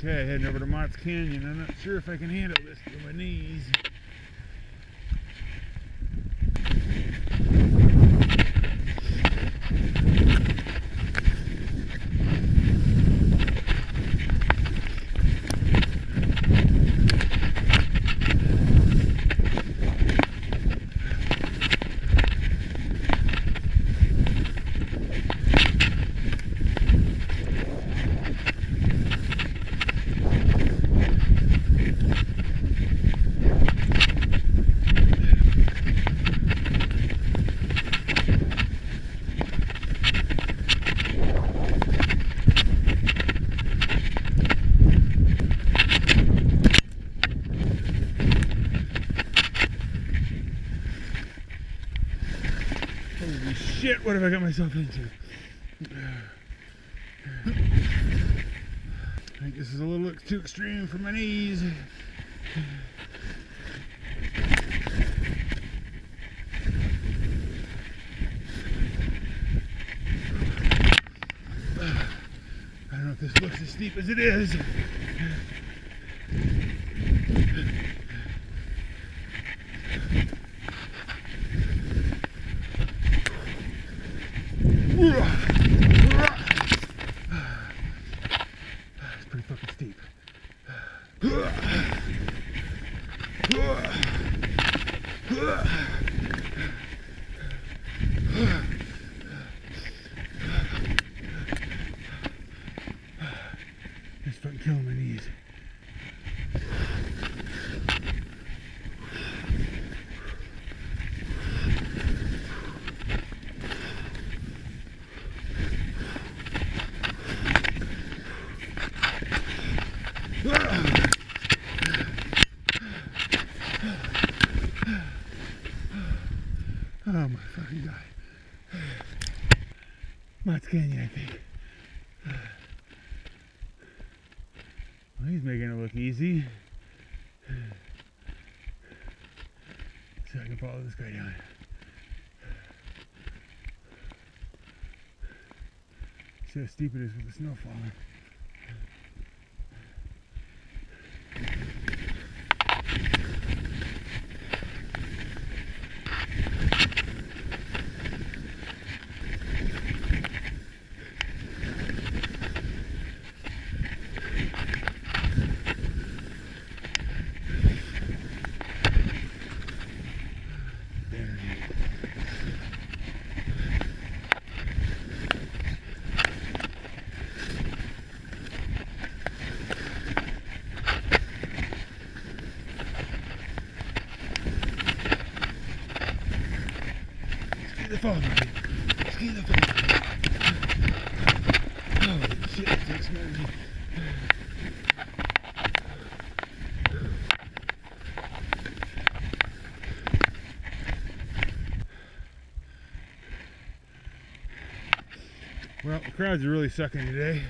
Okay, heading over to Mott's Canyon. I'm not sure if I can handle this with my knees. Holy shit, what have I got myself into? I think this is a little too extreme for my knees. I don't know if this looks as steep as it is. It's pretty fucking steep. It's fucking killing my knees. Oh my fucking god. Mott's Canyon, I think. Well, he's making it look easy. See So I can follow this guy down. See how steep it is with the snow falling. Phone, baby. The phone. Holy shit, it takes energy. Well, the crowds are really sucking today.